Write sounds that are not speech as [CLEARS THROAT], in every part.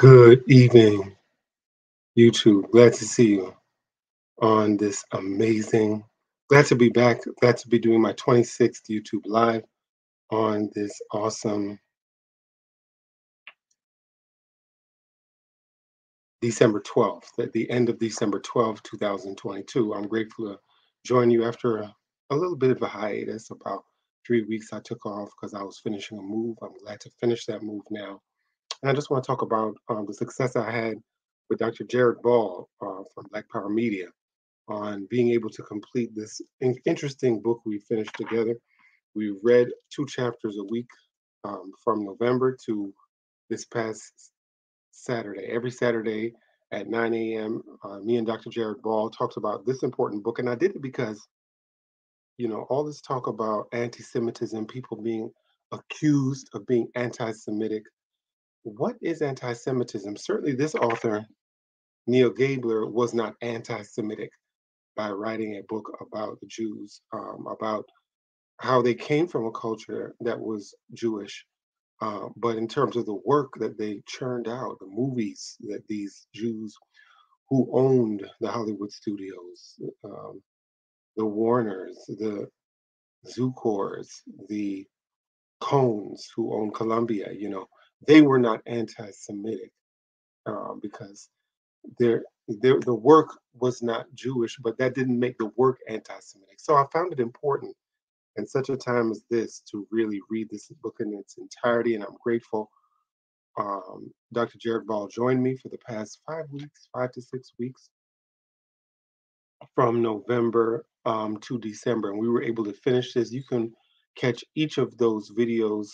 Good evening, YouTube. Glad to see you on this amazing. Glad to be back. Glad to be doing my 26th YouTube live on this awesome December 12th, at the end of December 12th, 2022. I'm grateful to join you after a, a little bit of a hiatus. About three weeks I took off because I was finishing a move. I'm glad to finish that move now and I just want to talk about um, the success I had with Dr. Jared Ball uh, from Black Power Media on being able to complete this in- interesting book we finished together. We read two chapters a week um, from November to this past Saturday. Every Saturday at 9 a.m., uh, me and Dr. Jared Ball talks about this important book. And I did it because, you know, all this talk about anti Semitism, people being accused of being anti Semitic, what is anti Semitism? Certainly, this author, Neal Gabler, was not anti Semitic by writing a book about the Jews, um, about how they came from a culture that was Jewish. Uh, but in terms of the work that they churned out, the movies that these Jews who owned the Hollywood studios, um, the Warners, the Zukors, the Cohns, who owned Columbia, you know, they were not anti-Semitic um, because their, their the work was not Jewish, but that didn't make the work anti-Semitic. So I found it important in such a time as this to really read this book in its entirety, and I'm grateful. Um, Dr. Jared Ball joined me for the past five weeks, five to six weeks, from November um, to December, and we were able to finish this. You can catch each of those videos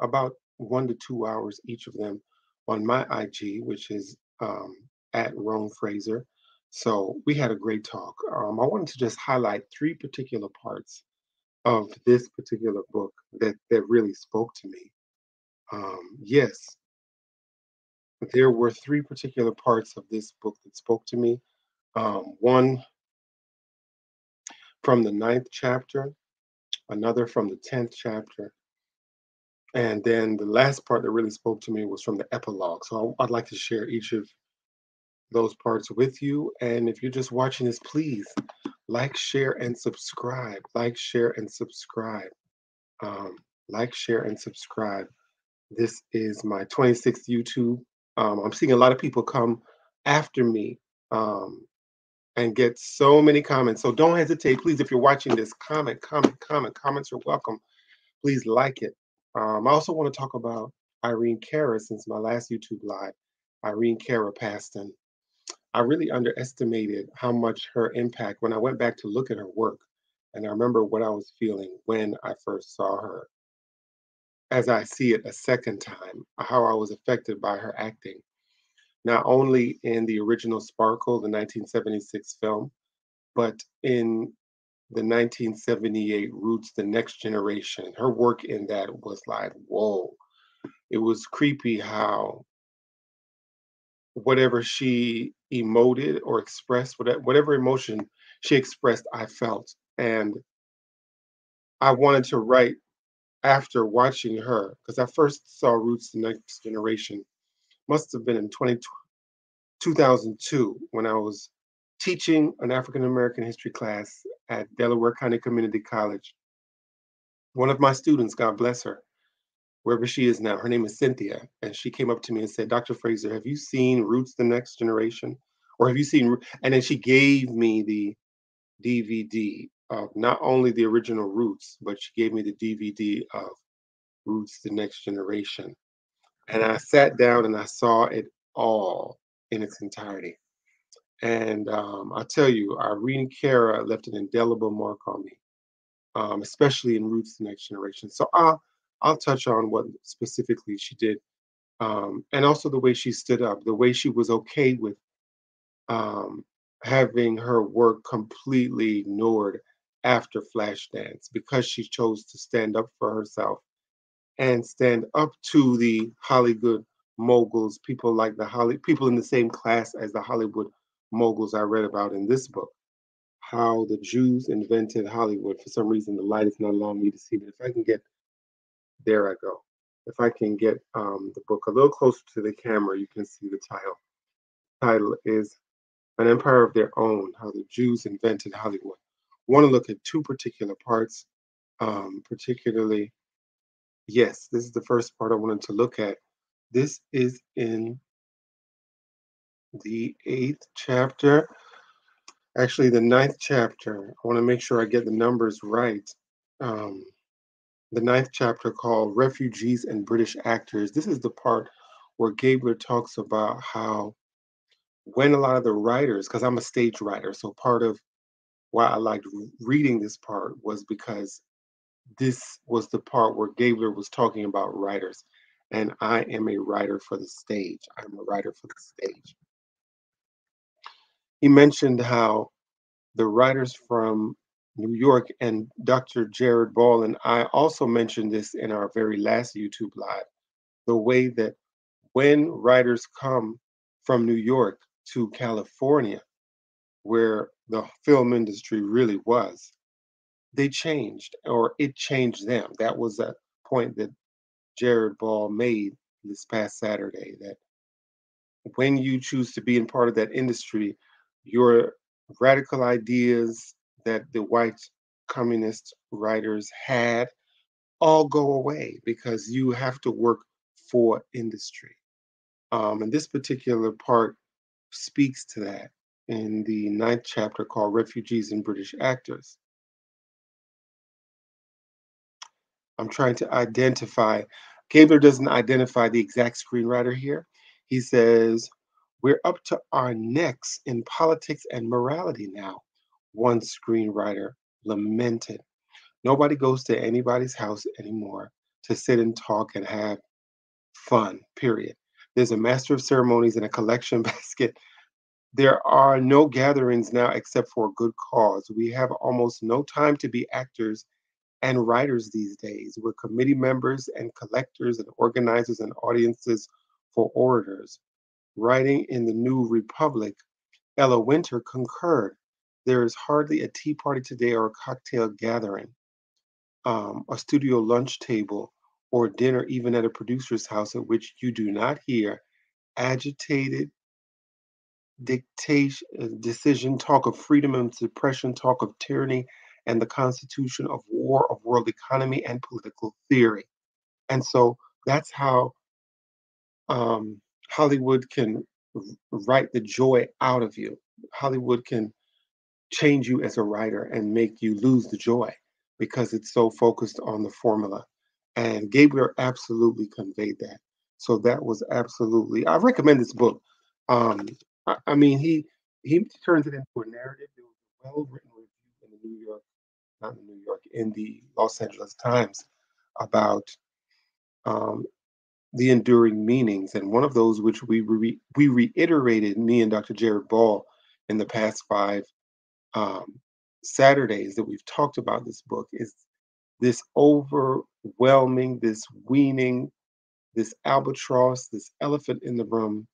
about one to two hours each of them on my IG, which is um, at Rhone Fraser. So we had a great talk. Um, I wanted to just highlight three particular parts of this particular book that that really spoke to me. Um, yes, there were three particular parts of this book that spoke to me. Um, one from the ninth chapter, another from the tenth chapter, and then the last part that really spoke to me was from the epilogue. So I'd like to share each of those parts with you. And if you're just watching this, please like, share, and subscribe. Like, share, and subscribe. Um, like, share, and subscribe. This is my 26th YouTube. Um, I'm seeing a lot of people come after me um, and get so many comments. So don't hesitate, please. If you're watching this, comment, comment, comment. Comments are welcome. Please like it. Um, I also want to talk about Irene Cara since my last YouTube live. Irene Cara passed, and I really underestimated how much her impact when I went back to look at her work. And I remember what I was feeling when I first saw her. As I see it a second time, how I was affected by her acting, not only in the original Sparkle, the 1976 film, but in the 1978 Roots, The Next Generation. Her work in that was like, whoa. It was creepy how whatever she emoted or expressed, whatever, emotion she expressed, I felt. And I wanted to write after watching her, because I first saw Roots, The Next Generation, must have been in 20, 2002 when I was teaching an African American history class at Delaware County Community College. One of my students, God bless her, wherever she is now, her name is Cynthia, and she came up to me and said, Dr. Fraser, have you seen Roots the Next Generation? Or have you seen, and then she gave me the DVD of not only the original Roots, but she gave me the DVD of Roots the Next Generation. And I sat down and I saw it all in its entirety. And um, I tell you, Irene Cara left an indelible mark on me, um, especially in Roots the Next Generation. So I'll I'll touch on what specifically she did, um, and also the way she stood up, the way she was okay with um, having her work completely ignored after Flashdance because she chose to stand up for herself and stand up to the Hollywood moguls, people like the Holly, people in the same class as the Hollywood moguls I read about in this book. How the Jews invented Hollywood. For some reason, the light is not allowing me to see, but if I can get there, I go. if I can get um, the book a little closer to the camera, you can see the title. Title is An Empire of Their Own How the Jews Invented Hollywood. I want to look at two particular parts, um, particularly, yes, this is the first part I wanted to look at. This is in the eighth chapter, actually, the ninth chapter. I want to make sure I get the numbers right. Um, the ninth chapter called Refugees and British Actors. This is the part where Gabler talks about how when a lot of the writers, because I'm a stage writer, so part of why I liked reading this part was because this was the part where Gabler was talking about writers. And I am a writer for the stage. I'm a writer for the stage. He mentioned how the writers from New York and Dr. Jared Ball and I also mentioned this in our very last YouTube live. The way that when writers come from New York to California, where the film industry really was, they changed or it changed them. That was a point that Jared Ball made this past Saturday that when you choose to be in part of that industry, your radical ideas that the white communist writers had all go away because you have to work for industry. Um, and this particular part speaks to that in the ninth chapter called Refugees and British Actors. I'm trying to identify, Gabler doesn't identify the exact screenwriter here. He says, We're up to our necks in politics and morality now one screenwriter lamented. Nobody goes to anybody's house anymore to sit and talk and have fun, period. There's a master of ceremonies and a collection [LAUGHS] basket. There are no gatherings now except for a good cause. We have almost no time to be actors and writers these days. We're committee members and collectors and organizers and audiences for orators. Writing in the New Republic, Ella Winter concurred. There is hardly a tea party today or a cocktail gathering, um, a studio lunch table, or dinner, even at a producer's house, at which you do not hear agitated dictation, uh, decision, talk of freedom and suppression, talk of tyranny and the constitution of war, of world economy and political theory. And so that's how um, Hollywood can write the joy out of you. Hollywood can change you as a writer and make you lose the joy because it's so focused on the formula. And Gabler absolutely conveyed that. So that was absolutely. I recommend this book. Um, I, I mean, he he turns it into a narrative. There was a well-written review in the New York, not in New York, in the Los Angeles Times about um, the enduring meanings, and one of those which we re- we reiterated, me and Dr. Jared Ball, in the past five um, Saturdays that we've talked about this book is this overwhelming, this weaning, this albatross, this elephant in the room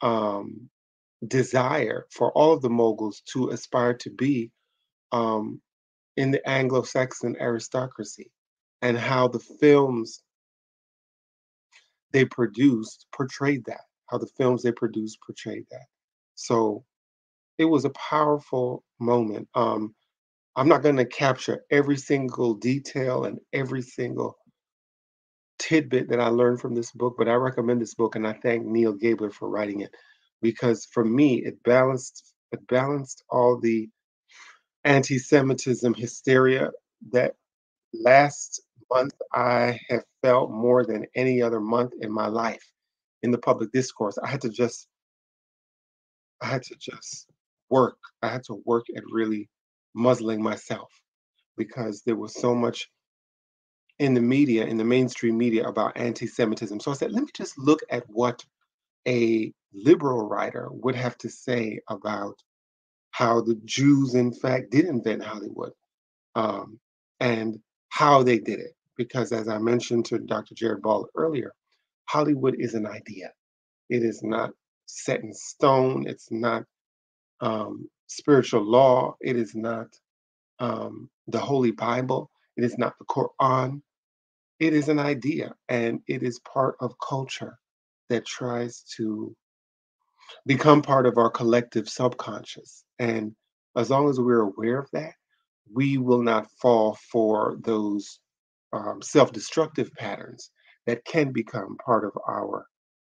um, desire for all of the moguls to aspire to be um, in the Anglo Saxon aristocracy and how the films they produced portrayed that, how the films they produced portrayed that. So it was a powerful moment. Um, I'm not going to capture every single detail and every single tidbit that I learned from this book, but I recommend this book and I thank Neal Gabler for writing it because for me it balanced it balanced all the anti-Semitism hysteria that last month I have felt more than any other month in my life in the public discourse. I had to just I had to just work. I had to work at really muzzling myself because there was so much in the media, in the mainstream media, about anti Semitism. So I said, let me just look at what a liberal writer would have to say about how the Jews, in fact, did invent Hollywood um, and how they did it. Because as I mentioned to Dr. Jared Ball earlier, Hollywood is an idea. It is not set in stone. It's not um, spiritual law. It is not um, the Holy Bible. It is not the Quran. It is an idea and it is part of culture that tries to become part of our collective subconscious. And as long as we're aware of that, we will not fall for those um, self destructive patterns that can become part of our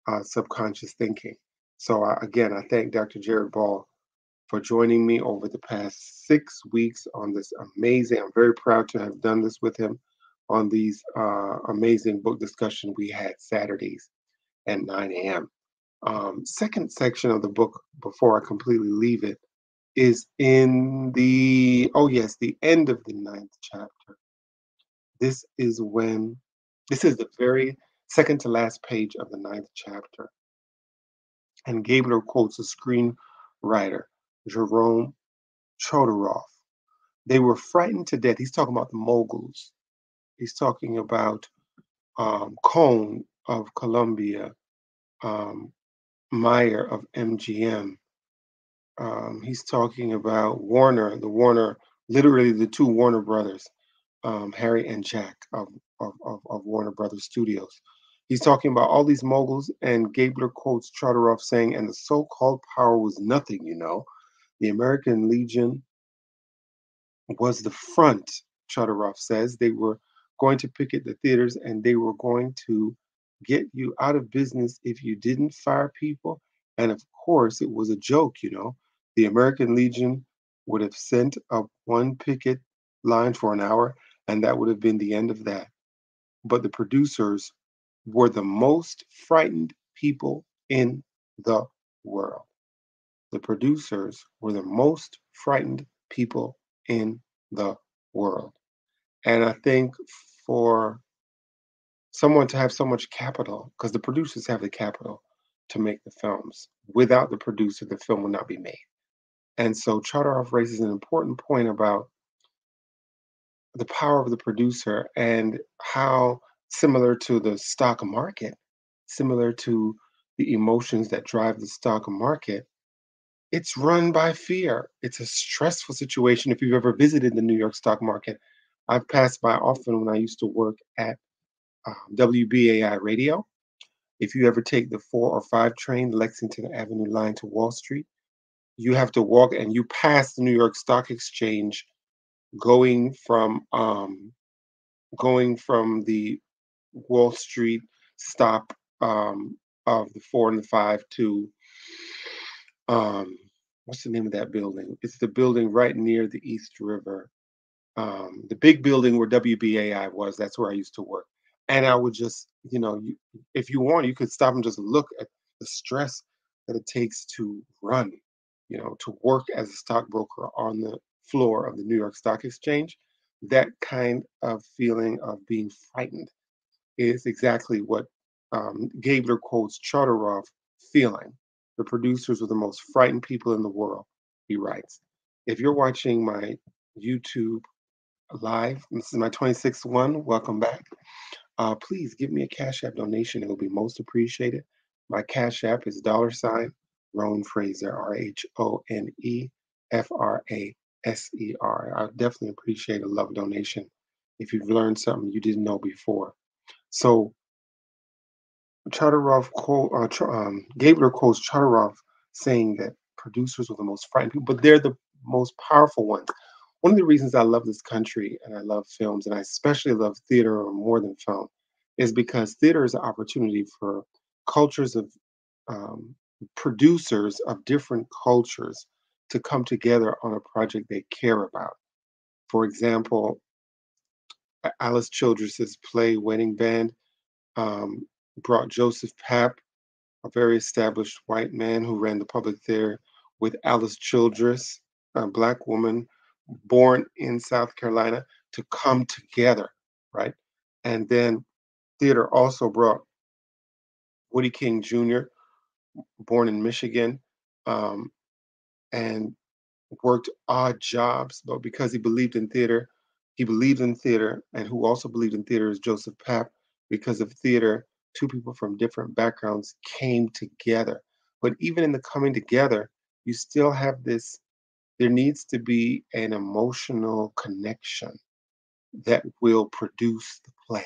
uh, subconscious thinking. So, again, I thank Dr. Jared Ball for joining me over the past six weeks on this amazing. I'm very proud to have done this with him on these uh, amazing book discussion we had Saturdays at 9 a.m. Um, second section of the book, before I completely leave it, is in the oh yes, the end of the ninth chapter. This is when this is the very second to last page of the ninth chapter. And Gabler quotes a screenwriter, Jerome Chodorov. They were frightened to death. He's talking about the moguls. He's talking about um, of Columbia, um, Mayer of MGM. Um, he's talking about Warner, the Warner, literally the two Warner brothers, um, Harry and Jack of, of, of, Warner Brothers Studios. He's talking about all these moguls, and Gabler quotes Chodorov saying, and the so called power was nothing, you know. The American Legion was the front, Chodorov says. They were going to picket the theaters and they were going to get you out of business if you didn't fire people. And of course, it was a joke, you know. The American Legion would have sent up one picket line for an hour, and that would have been the end of that. But the producers were the most frightened people in the world. The producers were the most frightened people in the world. And I think for someone to have so much capital, because the producers have the capital to make the films, without the producer, the film would not be made. And so Chodorov raises an important point about the power of the producer and how similar to the stock market, similar to the emotions that drive the stock market, it's run by fear. It's a stressful situation. If you've ever visited the New York stock market, I've passed by often when I used to work at um, WBAI radio. If you ever take the four or five train, Lexington Avenue line to Wall Street, you have to walk and you pass the New York Stock Exchange going from um, going from the Wall Street stop um, of the four and the five to um, what's the name of that building? It's the building right near the East River. Um, the big building where WBAI was. That's where I used to work. And I would just, you know, you, if you want, you could stop and just look at the stress that it takes to run, you know, to work as a stockbroker on the floor of the New York Stock Exchange. That kind of feeling of being frightened is exactly what um, Gabler quotes Chodorov feeling. The producers were the most frightened people in the world, he writes. If you're watching my YouTube live, this is my 26th one, welcome back. Uh, please give me a Cash App donation. It will be most appreciated. My Cash App is dollar sign Rhone Fraser, R H O N E F R A S E R. I definitely appreciate a love donation if you've learned something you didn't know before. So Chodorov uh, um, Gabler quotes Chodorov saying that producers are the most frightened people, but they're the most powerful ones. One of the reasons I love this country and I love films, and I especially love theater more than film, is because theater is an opportunity for cultures of um, producers of different cultures to come together on a project they care about. For example, Alice Childress's play Wedding Band um, brought Joseph Papp, a very established white man who ran the public there, with Alice Childress, a black woman born in South Carolina, to come together, right? And then theater also brought Woody King Jr., born in Michigan, um, and worked odd jobs, but because he believed in theater, he believed in theater, and who also believed in theater is Joseph Papp. Because of theater, two people from different backgrounds came together. But even in the coming together, you still have this, there needs to be an emotional connection that will produce the play.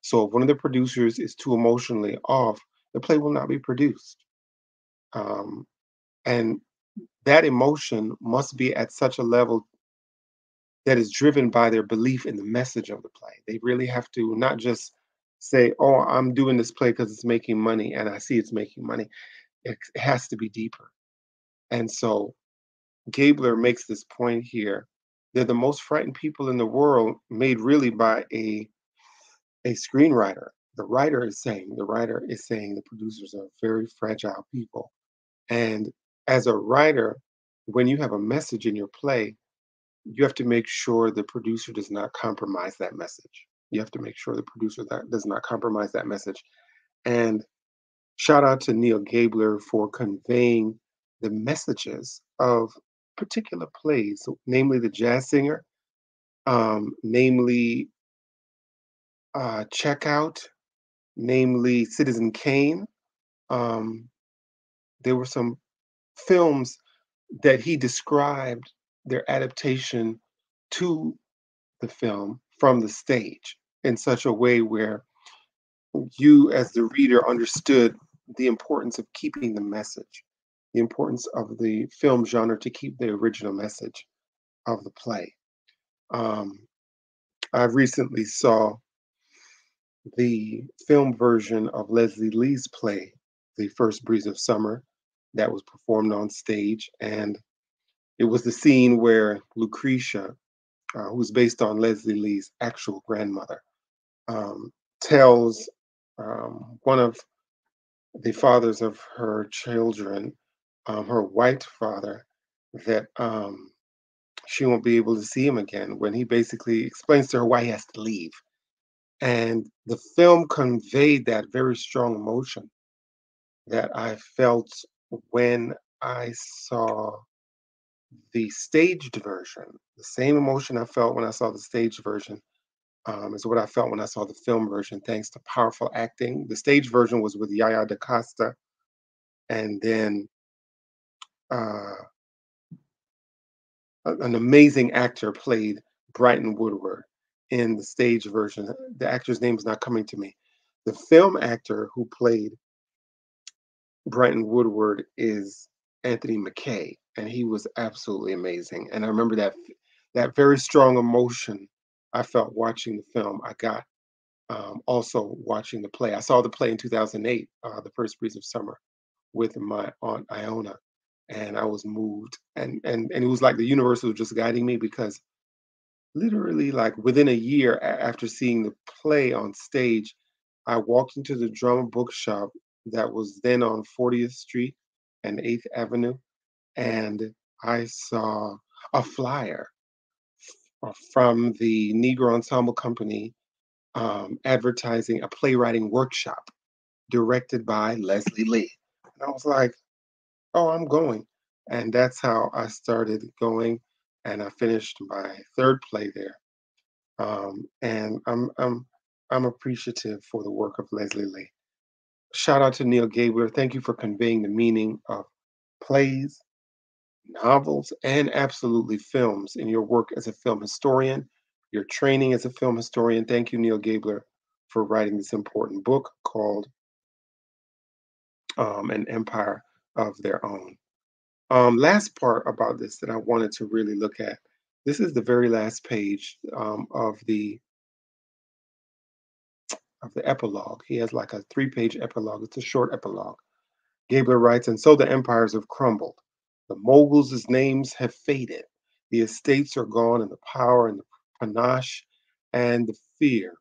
So if one of the producers is too emotionally off, the play will not be produced. Um, and that emotion must be at such a level that is driven by their belief in the message of the play. They really have to not just say, "Oh, I'm doing this play because it's making money, and I see it's making money." It, has to be deeper. And so Gabler makes this point here. They're the most frightened people in the world, made really by a a screenwriter. The writer is saying, the writer is saying the producers are very fragile people. And as a writer, when you have a message in your play, you have to make sure the producer does not compromise that message. You have to make sure the producer that does not compromise that message. And shout out to Neal Gabler for conveying the messages of particular plays, namely The Jazz Singer, um, namely uh, Checkout, namely Citizen Kane. Um, there were some films that he described their adaptation to the film from the stage in such a way where you, as the reader, understood the importance of keeping the message, the importance of the film genre to keep the original message of the play. Um, I recently saw the film version of Leslie Lee's play, The First Breeze of Summer, that was performed on stage. And it was the scene where Lucretia, uh, who's based on Leslie Lee's actual grandmother, um, tells um, one of the fathers of her children, um, her white father, that um, she won't be able to see him again when he basically explains to her why he has to leave. And the film conveyed that very strong emotion that I felt when I saw the staged version. The same emotion I felt when I saw the staged version um, is what I felt when I saw the film version, thanks to powerful acting. The stage version was with Yaya DaCosta, and then uh, an amazing actor played Brighton Woodward in the stage version. The actor's name is not coming to me. The film actor who played Brighton Woodward is Anthony Mackie, and he was absolutely amazing. And I remember that that very strong emotion I felt watching the film. I got um, also watching the play. I saw the play in 2008, uh, The First Breeze of Summer, with my aunt Iona, and I was moved. And and and it was like the universe was just guiding me because literally, like within a year after seeing the play on stage, I walked into the drama bookshop that was then on 40th Street and 8th Avenue, and I saw a flyer from the Negro Ensemble Company um, advertising a playwriting workshop directed by Leslie Lee. And I was like, oh, I'm going. And that's how I started going. And I finished my third play there. Um, and I'm, I'm, I'm appreciative for the work of Leslie Lee. Shout out to Neal Gabler. Thank you for conveying the meaning of plays, novels, and absolutely films in your work as a film historian, your training as a film historian. Thank you, Neal Gabler, for writing this important book called um, An Empire of Their Own. Um, last part about this that I wanted to really look at. This is the very last page um, of the of the epilogue. He has like a three-page epilogue. It's a short epilogue. Gabler writes, and so the empires have crumbled. The moguls' names have faded. The estates are gone, and the power and the panache and the fear.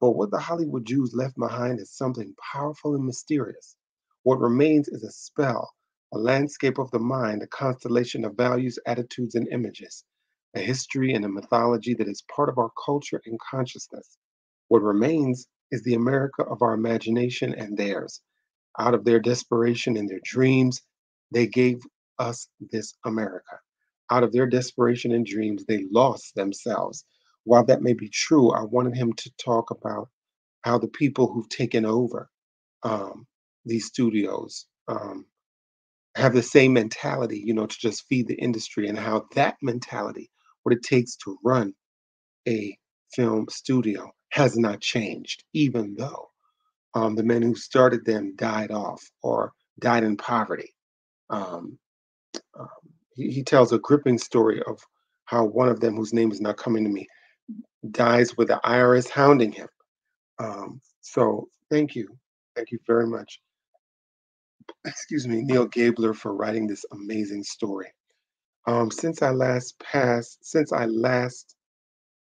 But what the Hollywood Jews left behind is something powerful and mysterious. What remains is a spell, a landscape of the mind, a constellation of values, attitudes, and images, a history and a mythology that is part of our culture and consciousness. What remains is the America of our imagination and theirs. Out of their desperation and their dreams, they gave us this America. Out of their desperation and dreams, they lost themselves. While that may be true, I wanted him to talk about how the people who've taken over um, these studios um, have the same mentality, you know, to just feed the industry, and how that mentality, what it takes to run a film studio, has not changed, even though um, the men who started them died off or died in poverty. Um, um, he, he tells a gripping story of how one of them, whose name is not coming to me, dies with the IRS hounding him. Um, so thank you. Thank you very much. Excuse me, Neal Gabler, for writing this amazing story. Um, since I last passed, since I last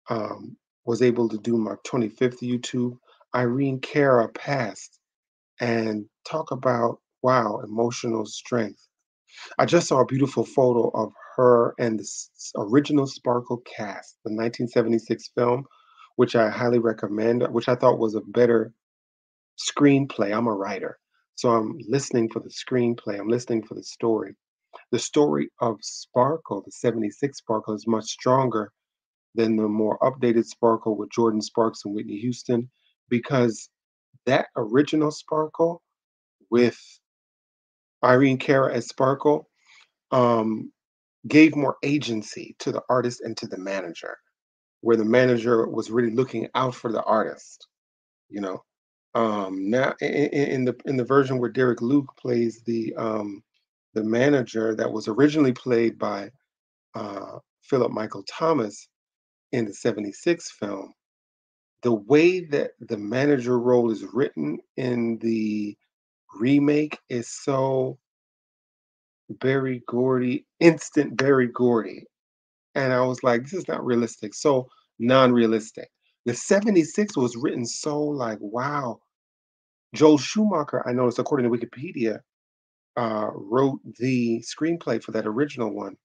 um, was able to do my 25th YouTube, Irene Cara passed and talk about, wow, emotional strength. I just saw a beautiful photo of her and the original Sparkle cast, the 1976 film, which I highly recommend, which I thought was a better screenplay. I'm a writer, so I'm listening for the screenplay, I'm listening for the story. The story of Sparkle, the 76 Sparkle, is much stronger than the more updated Sparkle with Jordin Sparks and Whitney Houston because that original Sparkle with Irene Cara as Sparkle um, gave more agency to the artist and to the manager, where the manager was really looking out for the artist. You know, um, now in, in the in the version where Derek Luke plays the um, the manager that was originally played by uh, Philip Michael Thomas in the '76 film, the way that the manager role is written in the remake is so Berry Gordy, instant Berry Gordy. And I was like, this is not realistic. So non-realistic. The 76 was written so like, wow. Joel Schumacher, I noticed according to Wikipedia, uh, wrote the screenplay for that original one.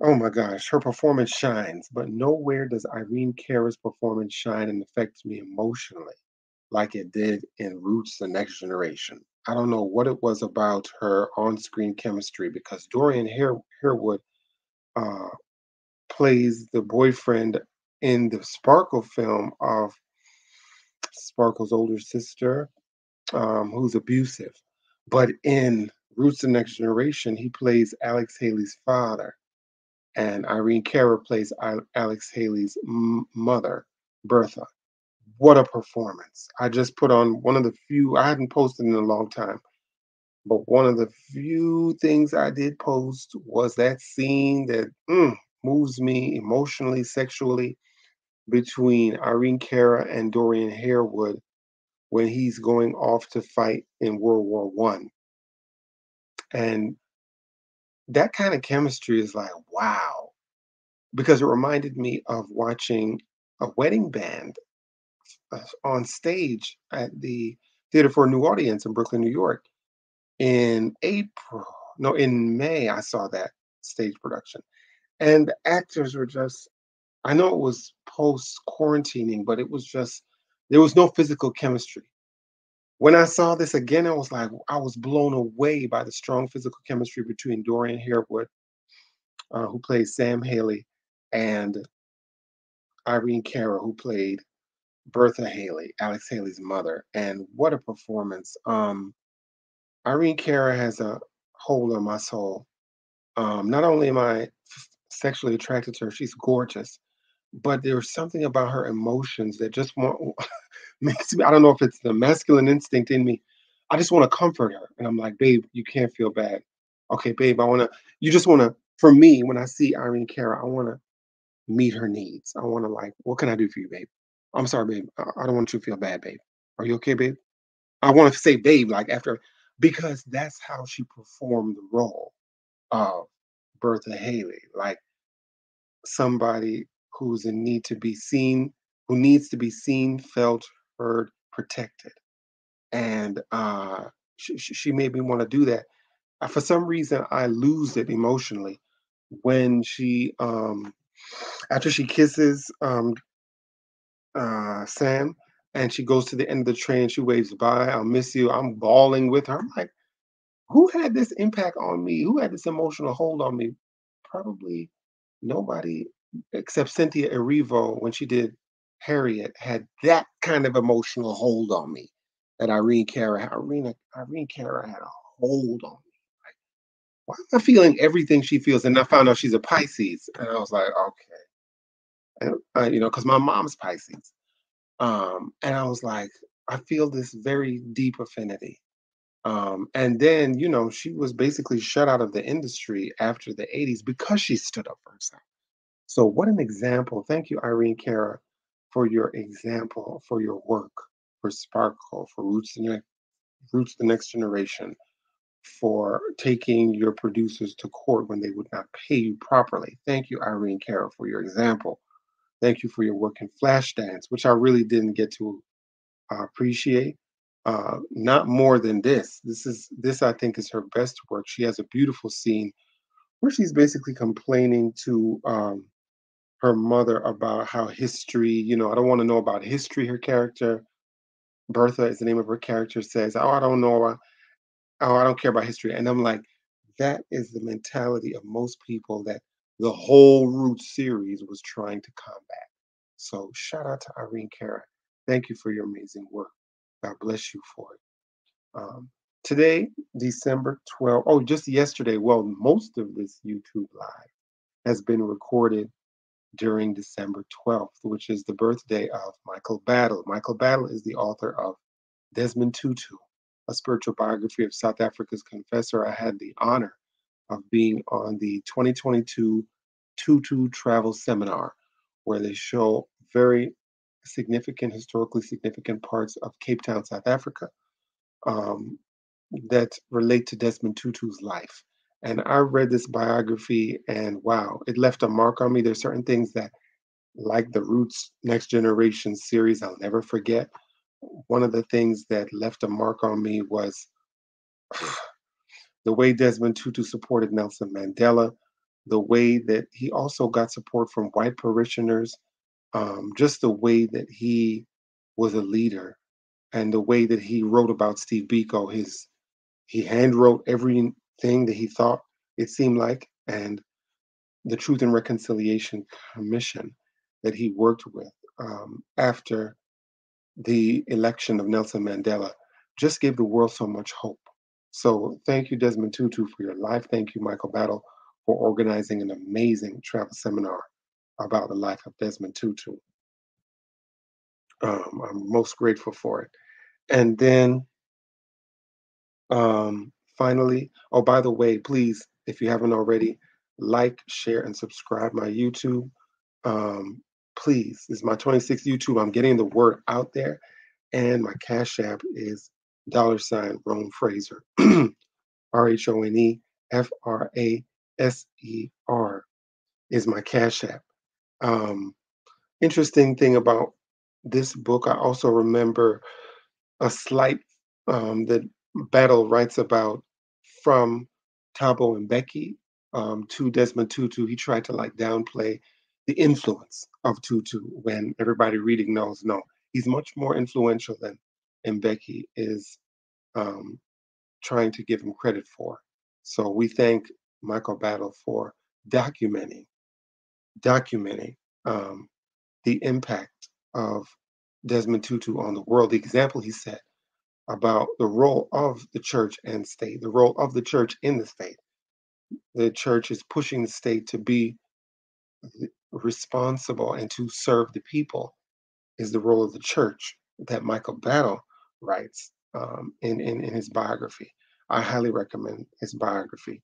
Oh my gosh, her performance shines, but nowhere does Irene Cara's performance shine and affect me emotionally like it did in Roots: The Next Generation. I don't know what it was about her on-screen chemistry because Dorian Hare- Harewood uh, plays the boyfriend in the Sparkle film of Sparkle's older sister, um, who's abusive. But in Roots: The Next Generation, he plays Alex Haley's father and Irene Cara plays Alex Haley's mother, Bertha. What a performance! I just put on one of the few I hadn't posted in a long time, but one of the few things I did post was that scene that mm, moves me emotionally, sexually between Irene Cara and Dorian Harewood when he's going off to fight in World War One, and that kind of chemistry is like wow because it reminded me of watching a wedding band uh, on stage at the Theater for a New Audience in Brooklyn, New York in April. No, in May, I saw that stage production. And the actors were just, I know it was post quarantining, but it was just, there was no physical chemistry. When I saw this again, I was like, I was blown away by the strong physical chemistry between Dorian Harewood, uh, who plays Sam Haley, and Irene Cara, who played Bertha Haley, Alex Haley's mother. And what a performance. Um, Irene Cara has a hold on my soul. Um, not only am I sexually attracted to her, she's gorgeous, but there's something about her emotions that just want makes me, I don't know if it's the masculine instinct in me. I just want to comfort her. And I'm like, babe, you can't feel bad. Okay, babe, I want to, you just want to, for me, when I see Irene Cara, I want to meet her needs. I want to like, what can I do for you, babe? I'm sorry, babe. I, I don't want you to feel bad, babe. Are you okay, babe? I want to say babe, like after, because that's how she performed the role of Bertha Haley, like somebody who's in need to be seen, who needs to be seen, felt, heard, protected. And uh, she, she made me want to do that. For some reason, I lose it emotionally when she, um, after she kisses um, uh, Sam and she goes to the end of the train, she waves bye, I'll miss you. I'm bawling with her. I'm like, who had this impact on me? Who had this emotional hold on me? Probably nobody except Cynthia Erivo when she did Harriet had that kind of emotional hold on me that Irene Cara. Irene, Irene Cara had a hold on me. Why am I feeling everything she feels? And I found out she's a Pisces. And I was like, okay. Uh, you know, because my mom's Pisces. Um, and I was like, I feel this very deep affinity. Um, and then, you know, she was basically shut out of the industry after the 80s because she stood up for herself. So, what an example. Thank you, Irene Cara, for your example, for your work, for Sparkle, for Roots the, Ne- Roots the Next Generation, for taking your producers to court when they would not pay you properly. Thank you, Irene Cara, for your example. Thank you for your work in Flashdance, which I really didn't get to uh, appreciate. Uh, not more than this. This is this I think is her best work. She has a beautiful scene where she's basically complaining to um, her mother about how history. You know, I don't want to know about history. Her character Bertha is the name of her character. Says, "Oh, I don't know. uh, Oh, I don't care about history." And I'm like, that is the mentality of most people that the whole Root series was trying to combat. So shout out to Irene Cara. Thank you for your amazing work. God bless you for it. Um, today, December 12th, oh, just yesterday, well, most of this YouTube live has been recorded during December 12th, which is the birthday of Michael Battle. Michael Battle is the author of Desmond Tutu, a spiritual biography of South Africa's confessor. I had the honor of being on the 2022 Tutu Travel Seminar, where they show very significant, historically significant parts of Cape Town, South Africa, um, that relate to Desmond Tutu's life. And I read this biography, and wow, it left a mark on me. There's certain things that, like the Roots Next Generation series, I'll never forget. One of the things that left a mark on me was [SIGHS] the way Desmond Tutu supported Nelson Mandela, the way that he also got support from white parishioners, um, just the way that he was a leader, and the way that he wrote about Steve Biko. His he hand wrote everything that he thought it seemed like, and the Truth and Reconciliation Commission that he worked with um, after the election of Nelson Mandela just gave the world so much hope. So thank you, Desmond Tutu, for your life. Thank you, Michael Battle, for organizing an amazing travel seminar about the life of Desmond Tutu. Um, I'm most grateful for it. And then um, finally, oh, by the way, please, if you haven't already, like, share, and subscribe my YouTube. Um, please, this is my 26th YouTube. I'm getting the word out there, and my Cash App is dollar sign Rhone Fraser, [CLEARS THROAT] R H O N E F R A S E R is my Cash App. Um, interesting thing about this book, I also remember a slight um, that Battle writes about from Thabo Mbeki um, to Desmond Tutu. He tried to like downplay the influence of Tutu when everybody reading knows no, he's much more influential than Mbeki is um, trying to give him credit for. So we thank Michael Battle for documenting documenting um, the impact of Desmond Tutu on the world, the example he set about the role of the church and state, the role of the church in the state. The church is pushing the state to be responsible and to serve the people is the role of the church that Michael Battle writes um, in, in, in his biography. I highly recommend his biography.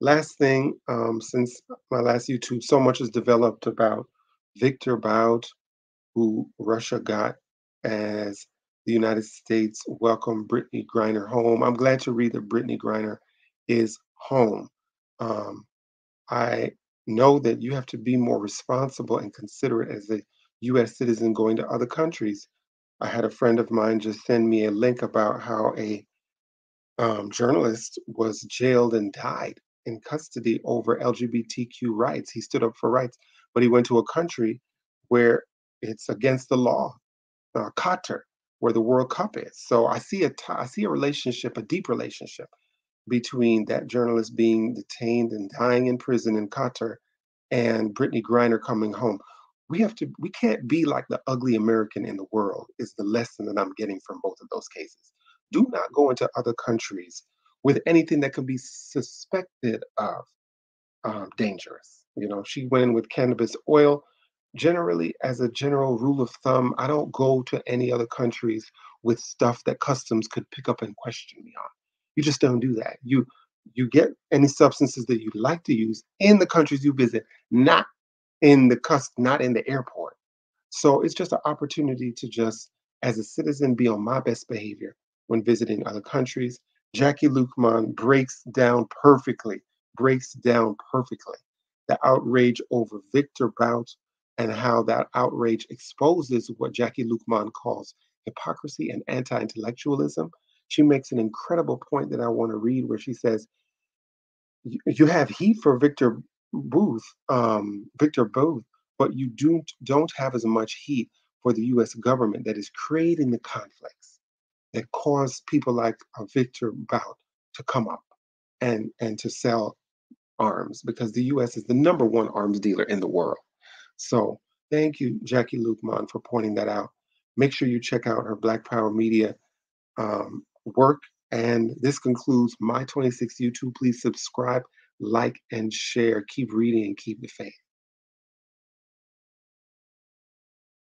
Last thing, um, since my last YouTube, so much has developed about Victor Bout, who Russia got as the United States welcome Brittney Griner home. I'm glad to read that Brittney Griner is home. Um, I know that you have to be more responsible and considerate as a US citizen going to other countries. I had a friend of mine just send me a link about how a um, journalist was jailed and died in custody over LGBTQ rights. He stood up for rights, but he went to a country where it's against the law, uh, Qatar, where the World Cup is. So I see a t- I see a relationship, a deep relationship between that journalist being detained and dying in prison in Qatar and Brittney Griner coming home. We have to we can't be like the ugly American in the world is the lesson that I'm getting from both of those cases. Do not go into other countries with anything that can be suspected of um, dangerous. You know, she went in with cannabis oil generally, as a general rule of thumb, I don't go to any other countries with stuff that customs could pick up and question me on. You just don't do that. You you get any substances that you like to use in the countries you visit, not in the cus not in the airport. So it's just an opportunity to just, as a citizen, be on my best behavior when visiting other countries. Jackie Luqman breaks down perfectly, breaks down perfectly the outrage over Victor Bout and how that outrage exposes what Jackie Luqman calls hypocrisy and anti intellectualism. She makes an incredible point that I want to read where she says, You have heat for Victor Bout, um, Victor Bout, but you don't, don't have as much heat for the US government that is creating the conflicts that cause people like uh, Victor Bout to come up and, and to sell arms because the US is the number one arms dealer in the world. So thank you, Jackie Luqman, for pointing that out. Make sure you check out her Black Power Media um, work. And this concludes my 26 YouTube. Please subscribe, like, and share. Keep reading and keep the faith.